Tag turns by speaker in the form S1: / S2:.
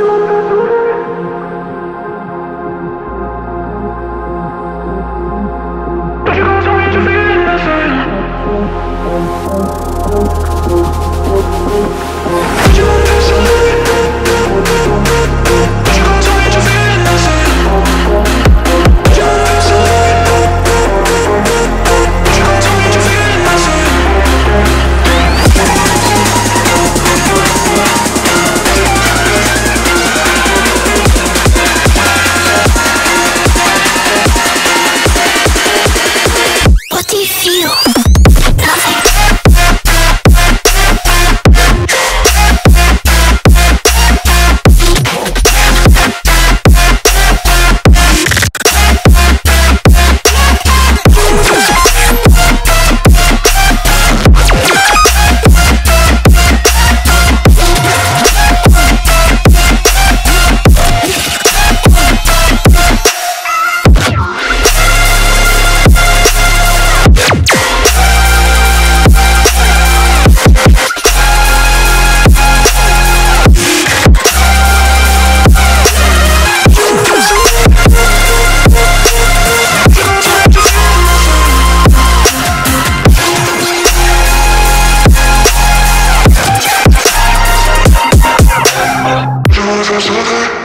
S1: Thank you. 听什么歌